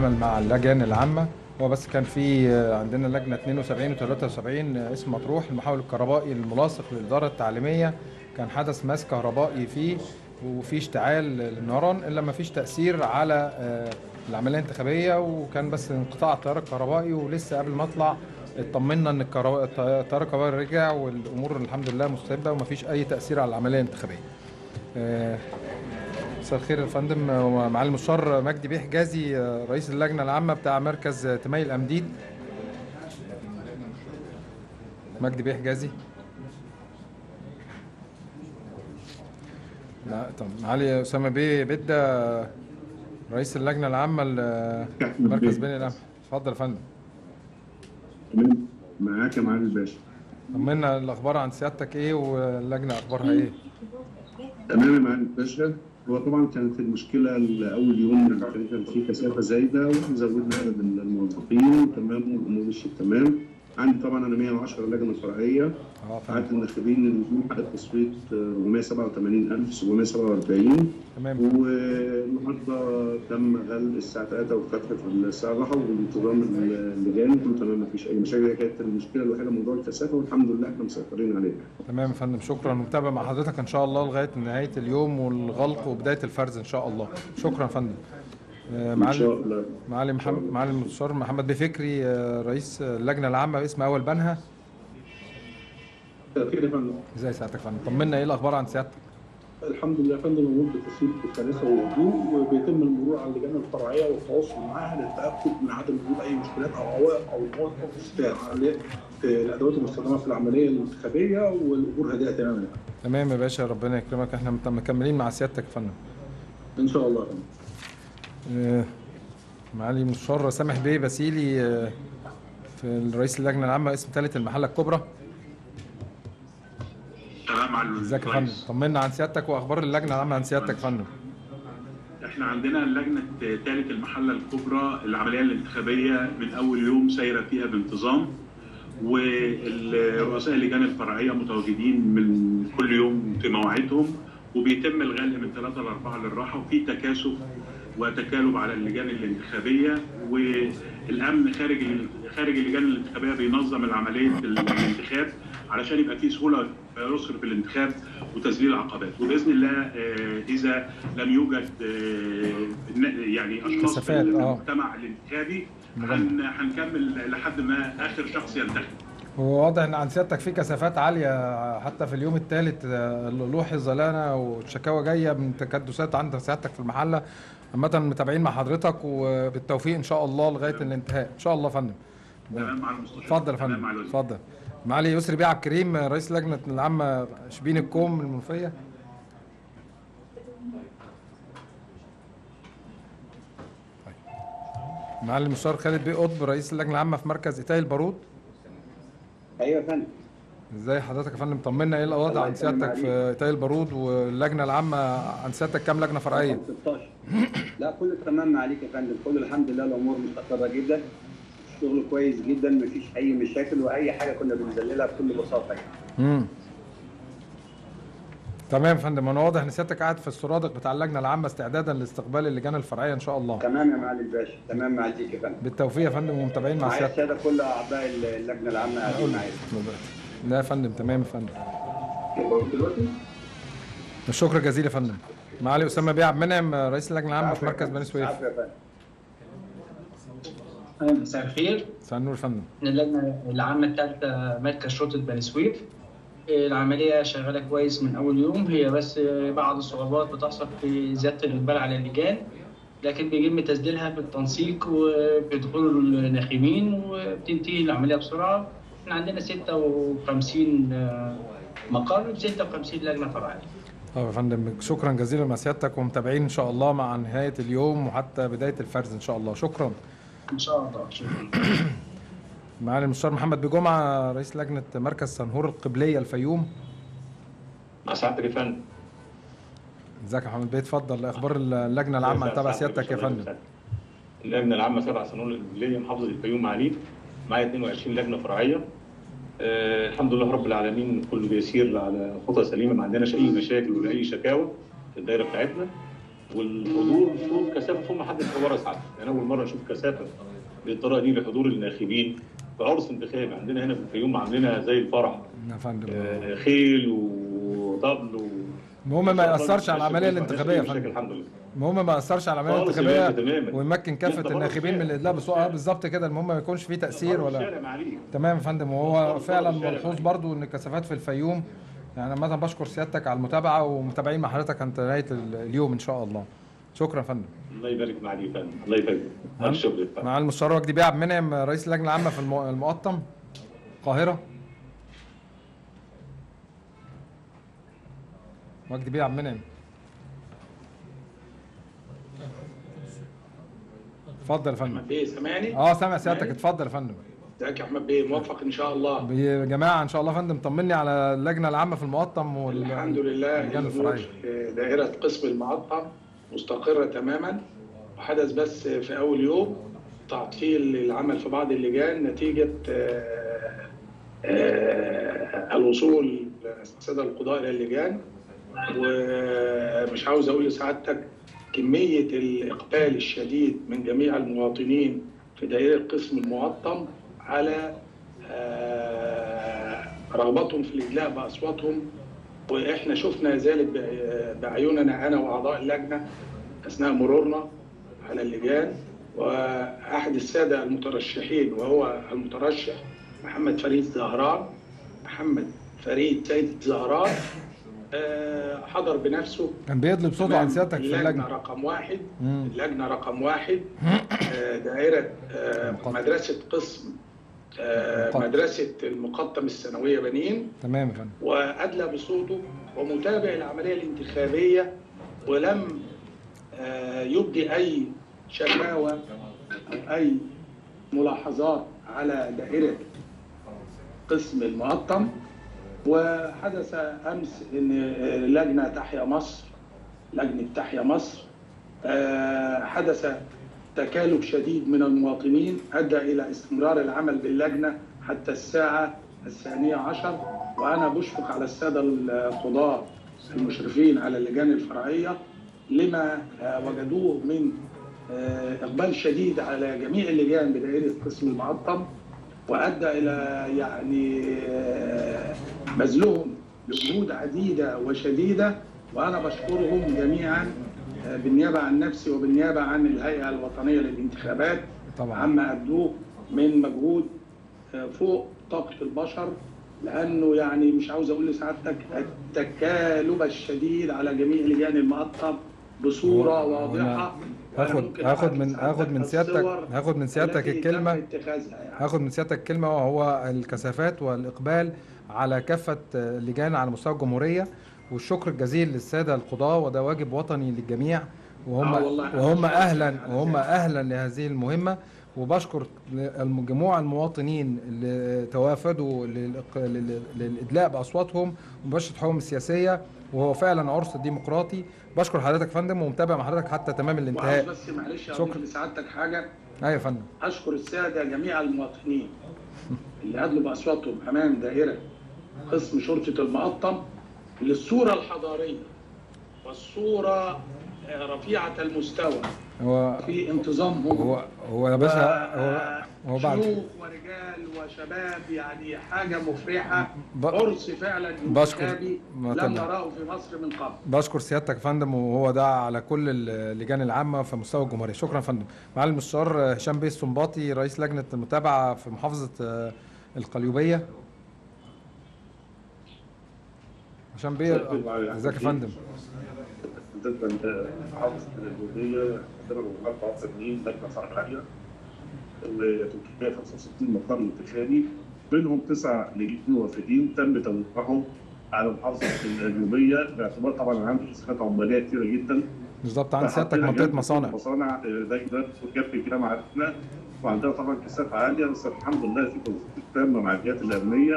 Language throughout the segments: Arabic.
العمل مع اللجان العامة. هو بس كان في عندنا لجنة 72 و 73 اسم مطروح المحاول الكهربائي الملاصق للإدارة التعليمية. كان حدث ماس كهربائي فيه وفي اشتعال للنيران إلا ما فيش تأثير على آه، العملية الانتخابية. وكان بس انقطاع التيار الكهربائي ولسه قبل ما اطلع اطمنا إن التيار الكهربائي رجع والأمور الحمد لله مستتبه وما فيش أي تأثير على العملية الانتخابية. مساء الخير يا فندم. معالي المستشار مجدي بيه حجازي رئيس اللجنة العامة بتاع مركز تميل الأمديد. مجدي بيه حجازي. لا طب معالي أسامة بيه بدا رئيس اللجنة العامة لمركز بني الامل اتفضل يا فندم. تمام. معاك يا معالي الباشا. طمنا الأخبار عن سيادتك إيه واللجنة أخبارها إيه؟ تمام يا معالي الباشا. هو طبعا كانت المشكلة اول يوم كان في كثافة زايدة وزودنا عدد الموظفين تمام والأمور مشيت تمام. عندي طبعا أنا 110 لجنة فرعية. آه عدد الناخبين النجوم حق التصويت آه، 487747 تمام. والنهاردة تم غل الساعة 3 وفتحت الساعة الراحه وبانتظام اللجان. كله تمام مفيش أي مشاكل. هي كانت المشكلة الوحيدة موضوع الكثافه والحمد لله إحنا مسيطرين عليها. تمام يا فندم شكرا. ونتابع مع حضرتك إن شاء الله لغاية نهاية اليوم والغلق وبداية الفرز إن شاء الله. شكرا يا فندم. آه، معالي معالي محمد معالي المستشار محمد بيه فكري آه، رئيس اللجنة العامة باسم أول بنها. خير يا فندم. ازي سيادتك يا فندم؟ طمنا إيه الأخبار عن سيادتك؟ الحمد لله يا فندم الأمور بتسير بسلاسه وهدوء وبيتم المرور على اللجان الفرعية والتواصل معاها للتأكد من عدم وجود أي مشكلات أو عوائق أو في عملية- في الأدوات المستخدمة في العملية الانتخابية والأمور هادئة تماما. تمام يا باشا ربنا يكرمك. إحنا مكملين مع سيادتك يا فندم. إن شاء الله يا فندم. معالي المستشار سامح بيه بسيلي آه، في رئيس اللجنة العامة اسم ثالث المحلة الكبرى. سلام على ازيك يا فندم؟ طمنا عن سيادتك وأخبار اللجنة العامة عن سيادتك يا فندم. إحنا عندنا لجنه ثالث المحلة الكبرى العملية الانتخابية من أول يوم سايرة فيها بانتظام والرؤساء اللجان الفرعية متواجدين من كل يوم في مواعيدهم وبيتم الغاء من ثلاثة لأربعة للراحة وفي تكاثف وتكالب على اللجان الانتخابية والأمن خارج خارج اللجان الانتخابية بينظم العملية الانتخاب علشان يبقى في سهولة يسر في الانتخاب وتذليل العقبات. وبإذن الله آه، إذا لم يوجد آه، يعني أشخاص في آه. المجتمع الانتخابي هنكمل لحد ما آخر شخص ينتخب. هو واضح إن عن سيادتك في كثافات عالية حتى في اليوم الثالث لوحظ لنا والشكاوى جاية من تكدسات عند سيادتك في المحلة عامة متابعين مع حضرتك وبالتوفيق إن شاء الله لغاية الانتهاء. إن شاء الله يا فندم. اتفضل يا فندم. اتفضل. معالي يسري بيه عبد الكريم رئيس لجنة العامة شبين الكوم من المنوفية. طيب. معالي المستشار خالد بيه قطب رئيس اللجنة العامة في مركز اتاي البارود. أيوه يا فندم. إزاي حضرتك يا فندم؟ طمنا إيه الوضع؟ الله عن سيادتك. في اتاي البارود واللجنة العامة عن سيادتك كام لجنة فرعية؟ 16 لا كله تمام عليك يا فندم. كله الحمد لله الأمور مستقرة جدا. الشغل كويس جدا مفيش أي مشاكل وأي حاجة كنا بنذللها بكل بساطة يعني. امم تمام يا فندم أنا واضح إن سيادتك قاعد في السرادق بتاع اللجنة العامة استعدادا لاستقبال اللجان الفرعية إن شاء الله. تمام يا معالي الباشا تمام معاليك يا فندم. بالتوفيق يا فندم ومتابعين مع سيادتك. السادة كل أعضاء اللجنة العامة قاعدين معايا. لا يا فندم تمام يا فندم. دلوقتي؟ الشكر جزيل يا فندم. معالي أسامة بيه عبد المنعم رئيس اللجنة العامة في مركز بني سويف. عفوا يا فندم. مساء الخير. مساء النور يا فندم. من اللجنة العامة الثالثة مركز شرطة بني سويف. العملية شغالة كويس من أول يوم. هي بس بعض الصعوبات بتحصل في زيادة الإقبال على اللجان لكن بيتم تسجيلها بالتنسيق وبدخول الناخبين وبتنتهي العملية بسرعة. إحنا عندنا 56 مقر ب 56 لجنة فرعية. طيب يا فندم شكرا جزيلا مع سيادتك ومتابعين إن شاء الله مع نهاية اليوم وحتى بداية الفرز إن شاء الله. شكرا. إن شاء الله. شكرا. معالي المستشار محمد بجمعة رئيس لجنة مركز سنهور القبلية الفيوم. مع سعادتك يا فندم إزيك يا محمد؟ بيه اتفضل. أخبار اللجنة العامة؟ تبع سيادتك يا فندم. اللجنة العامة تبع سنون الكليه محافظة الفيوم معاليك معايا 22 لجنة فرعية. آه الحمد لله رب العالمين. كله بيسير على خطى سليمة. ما عندناش أي مشاكل ولا أي شكاوى في الدايرة بتاعتنا. والحضور المفروض كثافة فوق ما حد يتصورها ساعتها يعني أول مرة أشوف كثافة بالطريقة دي لحضور الناخبين. في عرس انتخابي عندنا هنا في الفيوم عاملينها زي الفرح. يا فندم آه، خيل وطبل و المهم ما يأثرش على العملية الانتخابية يا فندم. الحمد لله. المهم ما يأثرش على العملية الانتخابية. ويمكن كافة الناخبين من. الادلاء بسرعة بالظبط كده. المهم ما يكونش فيه تأثير ولا تمام يا فندم. وهو فعلا ملحوظ. برضو إن الكثافات في الفيوم. يعني مثلا بشكر سيادتك على المتابعة ومتابعين مع حضرتك انت نهاية ال- اليوم إن شاء الله. شكرا يا فندم. الله يبارك معاليك يا فندم. الله يبارك. فندم. مع المستشار وجدي بيه عبد المنعم رئيس اللجنة العامة في المقطم. القاهرة. وجدي بيه عبد المنعم اتفضل يا فندم. أحمد بيه سامعني؟ آه سامع سيادتك. اتفضل يا فندم. ازيك يا أحمد بيه؟ موفق إن شاء الله. يا جماعة إن شاء الله يا فندم طمني على اللجنة العامة في المقطم وال الحمد لله. الفرعيه دائرة قسم المقطم. مستقرة تماما. وحدث بس في أول يوم تعطيل العمل في بعض اللجان نتيجة آه، آه، الوصول الساده القضاء إلى اللجان. ومش عاوز أقول لسعادتك كمية الإقبال الشديد من جميع المواطنين في دائرة قسم المقطم على آه، رغبتهم في الادلاء بأصواتهم وإحنا شفنا ذلك بأعيننا أنا وأعضاء اللجنة أثناء مرورنا على اللجان وأحد السادة المترشحين وهو المترشح محمد فريد زهران محمد فريد سيد زهران آه، حضر بنفسه كان بيدلي بصوته عن سيادتك في اللجنة اللجنة رقم واحد. اللجنة رقم واحد آه، دائرة آه،. مدرسة قسم. مدرسة المقطم الثانوية بنين. تمام يا فندم. وأدلى بصوته ومتابع العملية الانتخابية ولم آه، يبدي أي شكاوى أو أي ملاحظات على دائرة قسم المقطم وحدث أمس إن لجنة تحيا مصر لجنة تحيا مصر آه، حدث تكالب شديد من المواطنين أدى إلى استمرار العمل باللجنة حتى الساعة الثانية عشر وأنا بشفق على السادة القضاة المشرفين على اللجان الفرعية لما وجدوه من آه، إقبال شديد على جميع اللجان بدائرة قسم المقطم وأدى إلى يعني آه، بذلهم لجهود عديدة وشديدة وأنا بشكرهم جميعا بالنيابة عن نفسي وبالنيابة عن الهيئة الوطنية للانتخابات طبعا. عما ادوه من مجهود آه، فوق طاقة البشر لأنه يعني مش عاوز أقول لسعادتك التكالب الشديد على جميع لجان المقطم بصورة واضحة. هاخد هاخد من هاخد من سيادتك هاخد من سيادتك الكلمة يعني. هاخد من سيادتك كلمة وهو الكثافات والإقبال على كافة اللجان على مستوى الجمهورية. والشكر الجزيل للسادة القضاة وده واجب وطني للجميع. وهم آه وهم على وهم. أهلا لهذه المهمة. وبشكر جموع المواطنين اللي توافدوا للإق- لل- للإدلاء بأصواتهم ومباشرة حقوقهم السياسية وهو فعلا عرس ديمقراطي بشكر حضرتك يا فندم ومتابع مع حضرتك حتى تمام الانتهاء. بس معلش شكرا. لسعادتك حاجة؟ أيوة يا فندم. أشكر السادة جميع المواطنين اللي ادلوا بأصواتهم. امام دائرة. قسم شرطة المقطم. للصورة الحضارية والصورة آه، رفيعة المستوى هو في انتظامهم. هو هو باشا هو آه، هو بعد. شيوخ ورجال وشباب يعني حاجة مفرحة. ب- عرس فعلا بشكر. لم. نراه في مصر من قبل. بشكر سيادتك يا فندم وهو ده على كل اللجان العامة في مستوى الجمهورية. شكرا يا فندم. معالي المستشار هشام بيه السنباطي رئيس لجنة المتابعة في محافظة آه، القليوبية. هشام بيه ازيك يا فندم بالنسبة لمحافظه الجمهوريه عندنا مجموعات ضعف سنين لجنه فرعيه و 365 مقر انتخابي منهم تسع لجنة وافدين تم توزيعهم على محافظة الجنوبيه باعتبار طبعا عنده مساحات عمالية كثيره جدا. بالظبط عند سيادتك منطقه مصانع. مصانع آه، جنب كده معانا وعندنا طبعا كثافة عالية بس الحمد لله في تنسيق تامة مع الجهات الأمنية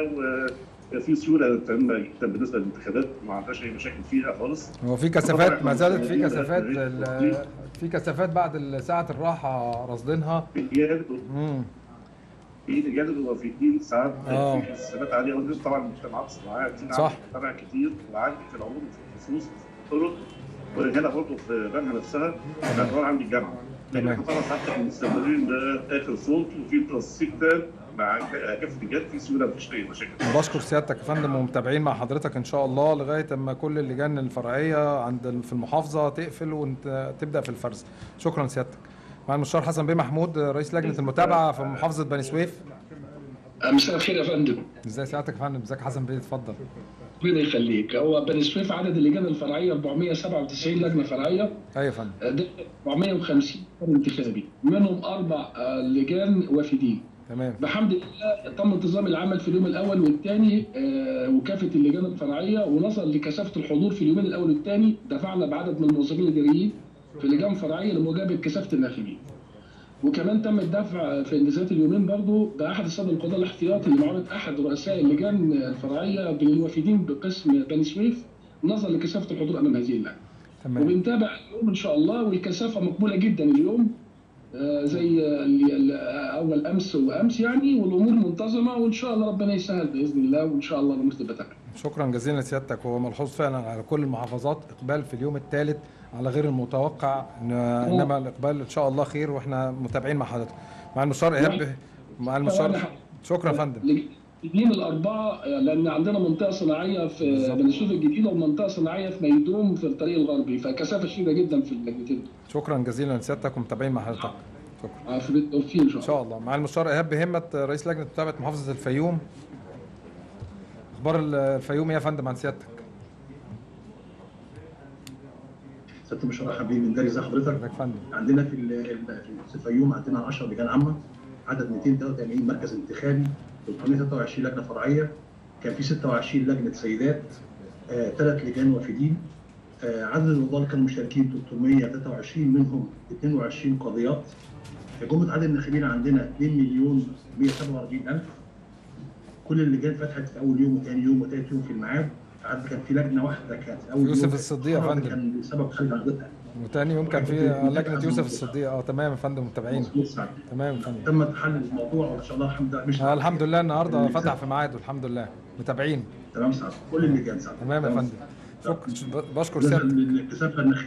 وفي سيوله تامه جدا بالنسبة للانتخابات ما عندناش أي مشاكل فيها خالص. هو في كثافات ما زالت في كثافات ال- في كثافات بعد ساعة الراحة راصدينها رجال امم في رجال الوافدين ساعات آه. في حسابات عاليه والناس طبعا المجتمعات الصناعيه كتير صح. مجتمع كتير وعندك في العموم في الخصوص في الطرق. ورجاله برضه في بنها نفسها. باعتبار عندي الجامعة لكن طبعا سعادتك مستمرين ده آخر صوت وفي تنسيق تام. مع كافة الجهات في سهولة مفيش اي مشاكل بشكر سيادتك يا فندم ومتابعين مع حضرتك إن شاء الله لغاية أما كل اللجان الفرعية عند في المحافظة تقفل وانت تبدأ في الفرز. شكرا سيادتك. مع المستشار حسن بيه محمود رئيس لجنة المتابعة في محافظة بني سويف. مساء الخير يا فندم. إزاي سيادتك يا فندم؟ إزيك حسن بيه؟ اتفضل. ربنا يخليك. هو بني سويف عدد اللجان الفرعية 497 لجنة فرعية. أيوه يا فندم. ده 450 انتخابي. منهم أربع آه، لجان وافدين. تمام. بحمد الله تم انتظام العمل في اليوم الأول والثاني وكافة اللجان الفرعية ونظرا لكثافة الحضور في اليومين الأول والثاني دفعنا بعدد من الموظفين الإداريين في لجان فرعية لمجابهه كثافة الناخبين. وكمان تم الدفع في انجازات اليومين برضو بأحد الساده القضاء الاحتياطي لمعاونه أحد رؤساء اللجان الفرعية بالوافدين بقسم بني سويف. نظرا لكثافة الحضور أمام هذه اللجنة. تمام. وبنتابع اليوم إن شاء الله والكثافة مقبولة جدا اليوم. آه، زي ال- ال- أول أمس وأمس يعني والأمور منتظمة وإن شاء الله ربنا يسهل بإذن الله وإن شاء الله الأمور تبقى تمام. شكرا جزيلا لسيادتك. هو ملحوظ فعلا على كل المحافظات إقبال في اليوم الثالث على غير المتوقع إن- إنما الإقبال إن شاء الله خير وإحنا متابعين مع حضرتك. مع المستشار إيهاب مع المستشار شكرا يا فندم. الاثنين الاربعه لأن عندنا منطقه صناعيه في. بني سويف الجديده ومنطقه صناعيه في ميدوم في الطريق الغربي فكثافه شديده جدا في اللجنتين شكرا جزيلا لسيادتك ومتابعين مع حضرتك شكرا. آه، في بالتوفيق إن شاء إن الله. شاء الله. مع المستشار إيهاب بهمه رئيس لجنة متابعة محافظة الفيوم. أخبار الفيوم إيه يا فندم عن سيادتك؟ ست مشرح حبيبي من داري زي حضرتك عندنا في الفيوم عندنا 10 لجان عامه عدد 283 مركز انتخابي. 323 لجنة فرعية كان في 26 لجنة سيدات ثلاث لجان وافدين. آه، عدد القضاه اللي كانوا مشاركين 323 منهم 22 قاضيات. جمله عدد الناخبين عندنا 2 مليون 147 ألف. كل اللجان فتحت في أول يوم وثاني يوم وثالث يوم في الميعاد. عدد كان في لجنة واحدة كانت أول يوسف الصديق يا فندم. كان بسبب خارج عددها وتاني يوم كان في لجنة يوسف الصديق آه تمام يا فندم متابعين. تمام يا فندم. تم حل الموضوع وإن شاء الله الحمد لله. مش آه الحمد لله النهارده فتح في ميعاده الحمد لله. متابعين. تمام سعد كل اللجان سعد تمام يا فندم. شكرا. بشكر سيادتك.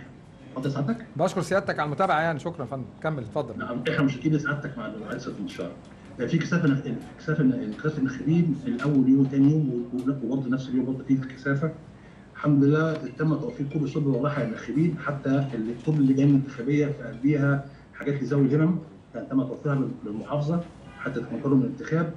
اتفضل سعادتك بشكر سيادتك على المتابعة يعني. شكرا يا فندم. كمل اتفضل. نعم إحنا مشاركين لسعادتك مع ست المشوار في كثافه كثافه كثافه الناخبين الأول يوم ثاني يوم وبرضه نفس اليوم برضه في كثافه الحمد لله تم توفير كل صبر والراحة للناخبين حتى اللي كل اللجان الانتخابية في قلبيها حاجات لذوي الهمم تم توفيرها للمحافظة حتى تمكنوا من الانتخاب.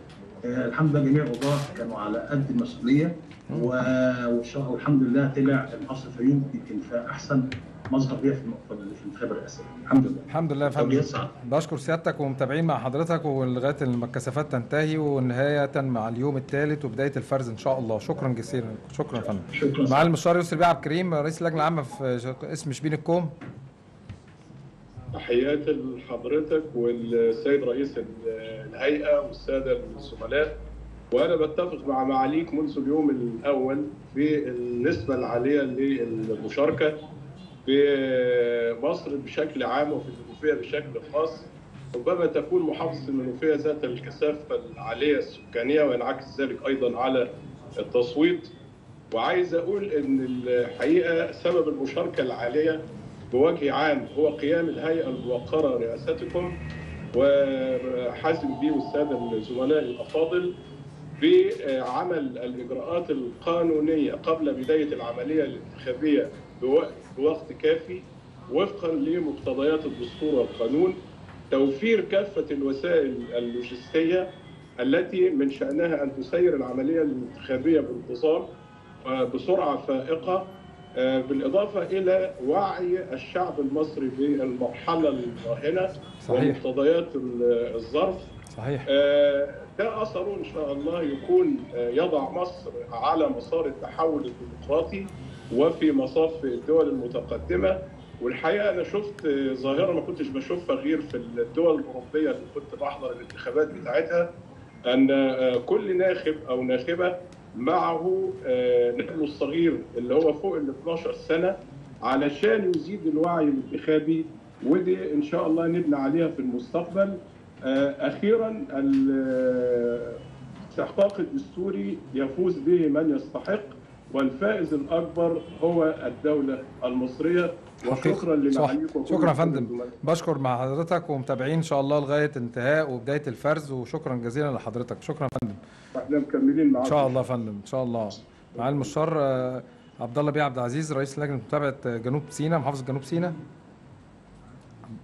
الحمد لله جميع القضاه كانوا على قد المسؤولية. والحمد لله طلع محافظه الفيوم يمكن في أحسن مظهر ليها في الانتخاب الرئاسي الحمد لله. الحمد لله يا فندم. بشكر سيادتك ومتابعين مع حضرتك ولغاية لما الكثافات تنتهي ونهاية مع اليوم الثالث وبداية الفرز إن شاء الله. شكرا جزيلا. شكرا يا فندم. مع. المستشار يسري بيه عبد الكريم رئيس اللجنة العامة في اسم شبين الكوم. تحياتي لحضرتك والسيد رئيس ال- الهيئة والسادة الزملاء وأنا بتفق مع معاليك منذ اليوم الأول في النسبة العالية للمشاركة في مصر بشكل عام وفي المنوفية بشكل خاص. ربما تكون محافظة المنوفية ذات الكثافة العالية السكانية وينعكس ذلك أيضا على التصويت. وعايز أقول إن الحقيقة سبب المشاركة العالية بوجه عام هو قيام الهيئة الموقرة رئاستكم وحازم بيه والسادة الزملاء الأفاضل بعمل الإجراءات القانونية قبل بداية العملية الانتخابية بوقت, كافي وفقا لمقتضيات الدستور والقانون توفير كافة الوسائل اللوجستية التي من شأنها أن تسير العملية الانتخابية بانتظام بسرعة فائقة آه، بالإضافة إلى وعي الشعب المصري بالمرحلة الراهنة صحيح. ومقتضيات ال- الظرف. صحيح. آه، ده أثره إن شاء الله يكون آه، يضع مصر على مسار التحول الديمقراطي وفي مصاف الدول المتقدمة. والحقيقة أنا شفت ظاهرة ما كنتش بشوفها غير في الدول الأوروبية اللي كنت بحضر الانتخابات بتاعتها أن آه، كل ناخب أو ناخبة معه آه، نجمه الصغير اللي هو فوق ال 12 سنة علشان يزيد الوعي الانتخابي ودي إن شاء الله نبني عليها في المستقبل. آه، أخيرا ال- الاستحقاق الدستوري يفوز به من يستحق والفائز الأكبر هو الدولة المصرية. وشكرا لمعاليكم شكرا فندم. بشكر مع حضرتك ومتابعين إن شاء الله لغاية انتهاء وبداية الفرز وشكرا جزيلا لحضرتك. شكرا فندم. إحنا مكملين معاكم. إن شاء الله يا فندم إن شاء الله. معالي المستشار آه، عبد الله بيه عبد العزيز رئيس لجنة متابعة آه، جنوب سيناء محافظة جنوب سيناء.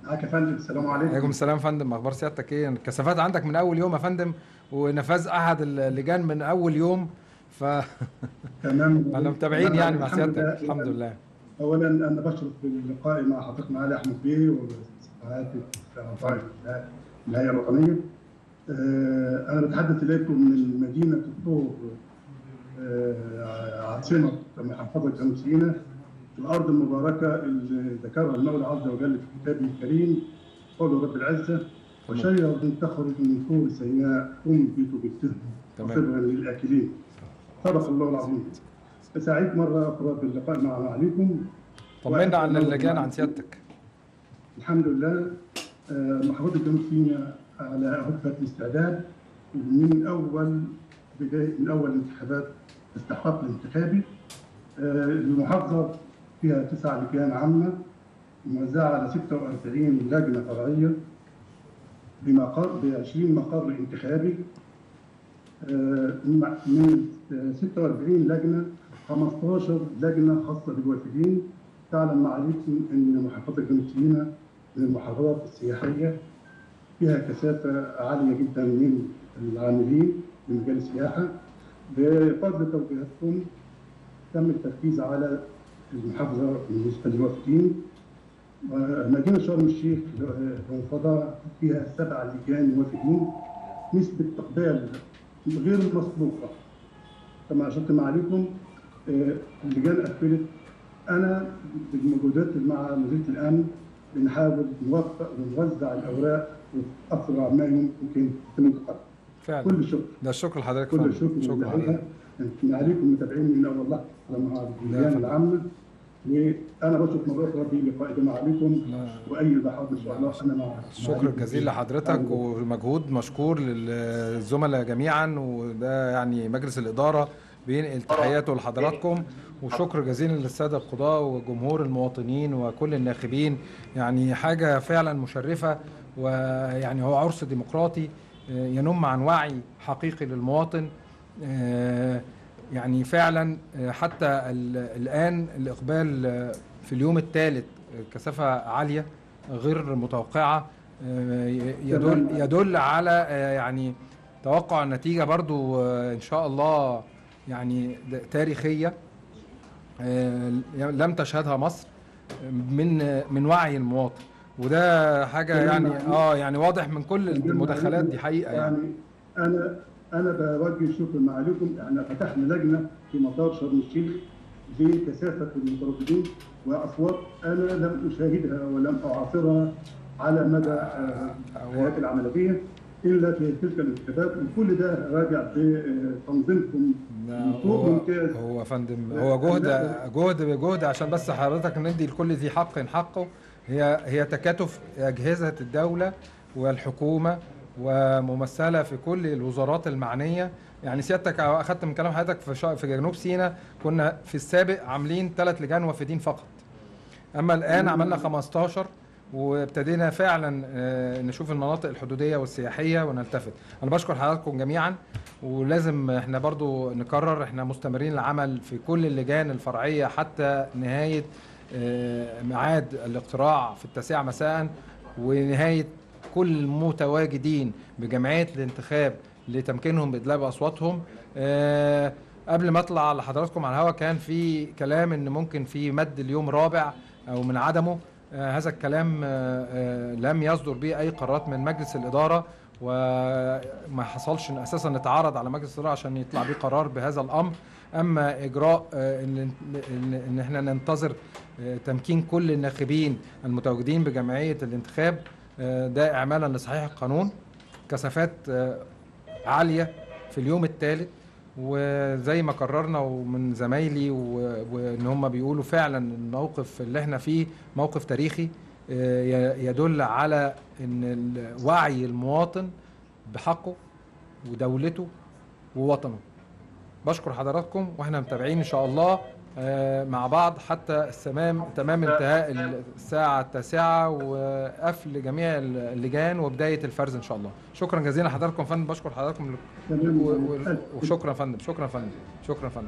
معاك يا فندم. السلام عليكم. عليكم السلام يا فندم. أخبار سيادتك إيه؟ الكثافات عندك من أول يوم يا فندم ونفاذ أحد اللجان من أول يوم ف تمام. إحنا متابعين يعني مع الحمد سيادتك. لله. الحمد لله. اولا أنا بشرف باللقاء مع حضرتك معالي أحمد بيه وسعادة طيب الهيئه الوطنية. آه، أنا بتحدث إليكم من مدينة الطور آه، عاصمة محافظه جنوب سيناء الأرض المباركة اللي ذكرها المولى عز وجل في كتابه الكريم قول رب العزة وشجره تخرج من طور سيناء تنبت بالدهن تمام. وصبغا للآكلين. صدق الله العظيم. سعيد مرة أخرى باللقاء مع معاليكم. طمنا عن اللجان عن سيادتك؟ الحمد لله. آه، محافظه جنوب سيناء على هدفه الاستعداد من أول بدايه من أول الانتخابات استحقاق الانتخابي. آه، المحافظه فيها تسع لجان عامة موزعة على 46 لجنة فرعيه بمقر ب 20 مقر انتخابي. آه، من آه، 46 لجنة 15 لجنة خاصة بالوافدين. تعلم معاليكم أن محافظة جنوب سيناء من المحافظات السياحية. فيها كثافة عالية جدا من العاملين في مجال السياحة. بفضل توجيهاتكم تم التركيز على المحافظة بالنسبة للوافدين. مدينة شرم الشيخ المنفضه فيها سبع لجان وافدين نسبة اقبال غير مسبوقة. كما اشرت معاليكم آه، اللجان قفلت أنا بالمجهودات مع مديريه الأمن بنحاول نوفق ونوزع الأوراق في أسرع ما يمكن المنطقة فعلا. كل شكر. ده الشكر لحضرتك كل الشكر شكرا أنتم عليكم متابعين من اول لحظه مع اللجان العامة. وأنا بشكر مره أخرى في لقائي مع عليكم وأي ضحايا إن شاء الله أنا مع الشكر الجزيل لحضرتك ومجهود مشكور للزملاء جميعا. وده يعني مجلس الإدارة بينقل تحياته لحضراتكم. وشكر جزيل للسادة القضاة وجمهور المواطنين وكل الناخبين. يعني حاجة فعلا مشرفة. ويعني هو عرس ديمقراطي آه، ينم عن وعي حقيقي للمواطن. آه، يعني فعلا آه، حتى ال- الآن الإقبال في اليوم الثالث كثافة عالية غير متوقعة يدل يدل على يعني توقع النتيجة برضو إن شاء الله يعني تاريخية لم تشهدها مصر من من وعي المواطن. وده حاجة يعني آه يعني واضح من كل المداخلات دي حقيقة يعني. يعني أنا أنا بوجه شكر معاليكم إحنا فتحنا لجنة في مطار شرم الشيخ لكثافه المترددين واصوات أنا لم أشاهدها ولم أعاصرها على مدى آه، حياتي العملية إلا في تلك الانتخابات. وكل ده راجع بتنظيمكم فوق هو ممتاز. هو يا فندم هو جهد جهد جهد عشان بس حضرتك ندي لكل ذي حق حقه. هي هي تكاتف أجهزة الدولة والحكومة وممثلة في كل الوزارات المعنية. يعني سيادتك اخذت من كلام حضرتك في في جنوب سيناء كنا في السابق عاملين ثلاث لجان وافدين فقط. أما الآن عملنا 15 وابتدينا فعلا آه، نشوف المناطق الحدودية والسياحية ونلتفت. أنا بشكر حضراتكم جميعا ولازم إحنا برضو نكرر إحنا مستمرين العمل في كل اللجان الفرعية حتى نهاية ميعاد الاقتراع في التاسعة مساء ونهاية كل المتواجدين بجمعية الانتخاب لتمكينهم بادلاء اصواتهم آه، قبل ما أطلع لحضراتكم على الهواء كان في كلام إن ممكن في مد اليوم رابع أو من عدمه. آه، هذا الكلام آه، آه، لم يصدر به أي قرارات من مجلس الإدارة وما حصلش إن أساسا نتعارض على مجلس الإدارة عشان يطلع بيه قرار بهذا الأمر. أما إجراء آه، إن إحنا ننتظر آه، تمكين كل الناخبين المتواجدين بجمعية الانتخاب آه، ده اعمالا لصحيح القانون كثافات عالية في اليوم الثالث وزي ما قررنا ومن زمايلي وإن هم بيقولوا فعلا الموقف اللي إحنا فيه موقف تاريخي يدل على إن وعي المواطن بحقه ودولته ووطنه. بشكر حضراتكم وإحنا متابعين إن شاء الله آه، مع بعض حتى تمام تمام انتهاء الساعة التاسعة وقفل جميع اللجان وبداية الفرز إن شاء الله. شكرا جزيلا لحضراتكم يا فندم بشكر حضراتكم وشكرا فندم شكرا فندم شكرا يا فندم.